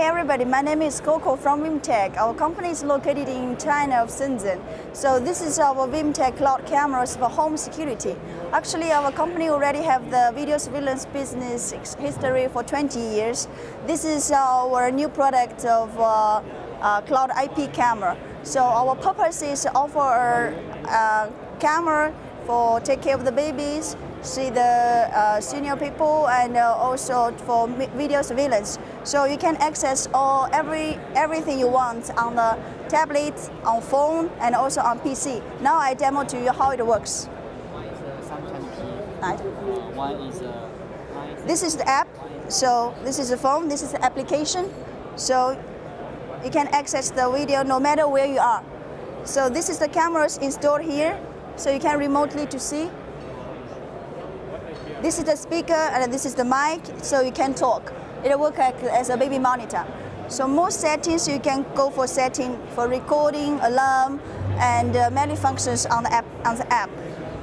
everybody. My name is Coco from Vimtag. Our company is located in China of Shenzhen. So this is our Vimtag cloud cameras for home security. Actually, our company already have the video surveillance business history for 20 years. This is our new product of uh, uh, cloud IP camera. So our purpose is to offer a uh, camera for take care of the babies, see the uh, senior people, and uh, also for video surveillance. So you can access all every everything you want on the tablet, on phone, and also on PC. Now I demo to you how it works. One is a Samsung Right. A This is the app. So this is the phone. This is the application. So you can access the video no matter where you are. So this is the cameras installed here so you can remotely to see. This is the speaker and this is the mic, so you can talk. It'll work like, as a baby monitor. So most settings you can go for setting for recording, alarm, and uh, many functions on the app. On the app.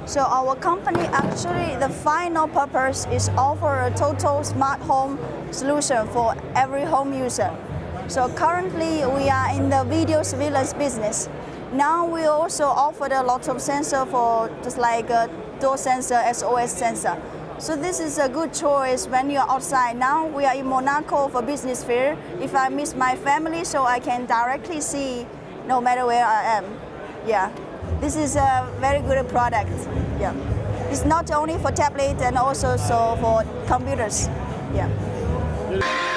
So our company actually the final purpose is offer a total smart home solution for every home user. So currently we are in the video surveillance business. Now we also offered a lot of sensor for just like a door sensor, SOS sensor. So this is a good choice when you're outside. Now we are in Monaco for business fair. If I miss my family, so I can directly see no matter where I am. Yeah, this is a very good product. Yeah, it's not only for tablet and also so for computers. Yeah.